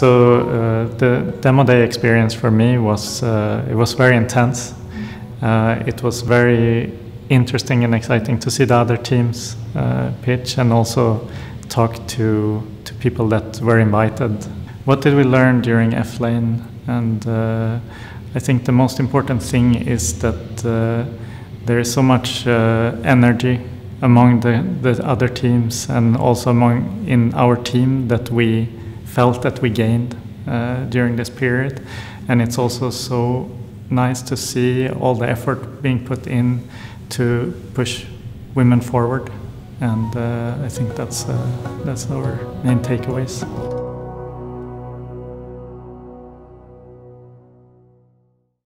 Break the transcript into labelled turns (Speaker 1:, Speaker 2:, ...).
Speaker 1: So uh, the demo day experience for me was uh, it was very intense. Uh, it was very interesting and exciting to see the other teams uh, pitch and also talk to to people that were invited. What did we learn during F-LANE? And uh, I think the most important thing is that uh, there is so much energy among the, the other teams and also among in our team that we felt that we gained uh, during this period. And it's also so nice to see all the effort being put in to push women forward. And uh, I think that's, uh, that's our main takeaways.